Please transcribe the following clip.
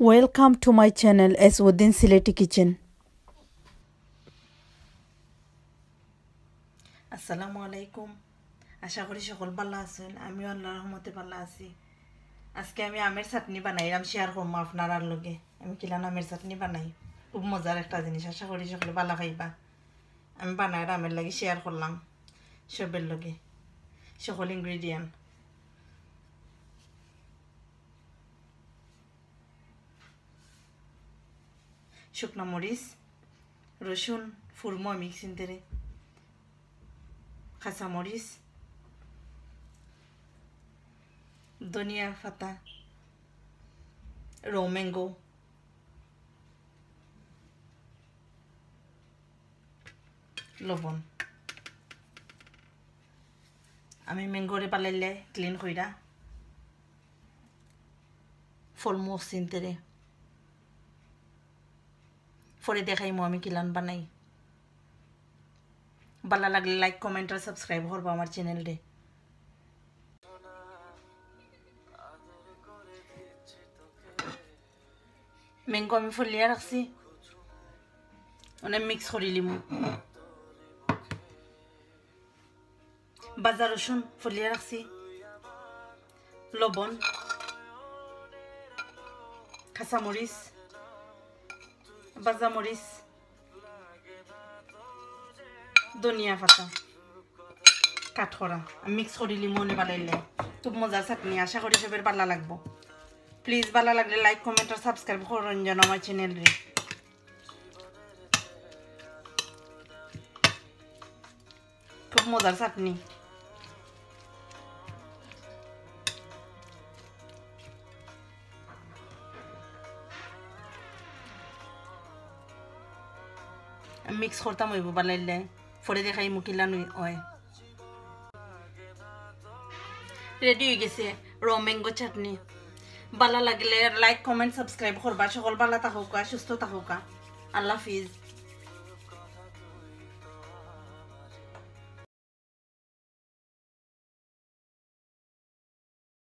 Welcome to my channel as within Sileti Kitchen. আসসালামু আলাইকুম আশা করি সকল ভালো আছেন আমিও আল্লাহ রহমতে ভালো আছি আজকে আমি আমের চাটনি বানাই আমি শেয়ার করব আপনার লগে আমি কিলান আমের চাটনি বানাই খুব মজার একটা জিনিস আশা করি সকলে ভালো খাইবা আমি বানাই আমের লাগে শেয়ার করলাম সবের লগে সকল ইনগ্রিডিয়েন্ট শুকনো মরিচ রসুন ফুরমো মিক্সিন তেরে কাঁচামরিচ ধনিয়া পাতা রৌ ম্যাঙ্গো লবণ আমি ম্যাঙ্গোরে পালাইলে ক্লিন কইরা ফলমুখ চিনতেরে পরে দেখাইমো, আমি কিলান বানাই? ভালো লাগলে লাইক কমেন্ট আর সাবস্ক্রাইব করব আমার চ্যানেলরে ম্যাঙ্গো আমি ফলিয়া রাখছি। অনেক মিক্স করে লিমু। বাজার রসুন ফলিয়া রাখছি। লবণ। কাঁচামরিচ। বাজা মরিচ ধনিয়া পাতা কাঠখরা মিক্স করে লিমনে বানাইলে খুব মজার চাটনি আশা করি সবের ভালো লাগবো প্লিজ ভালো লাগলে লাইক কমেন্ট আর সাবস্ক্রাইব করুন যেন আমার চ্যানেল রে খুব মজার চাটনি মিক্স করতাম হইব বানাইলে পরে দেখাই মুকিলা নই হয় রেডি হয়ে গেছে র ম্যাঙ্গো চাটনি ভালো লাগলে লাইক কমেন্ট সাবস্ক্রাইব করবা সকল ভালো থাকুকা, সুস্থ থাকুকা। আল্লাহ হাফিজ।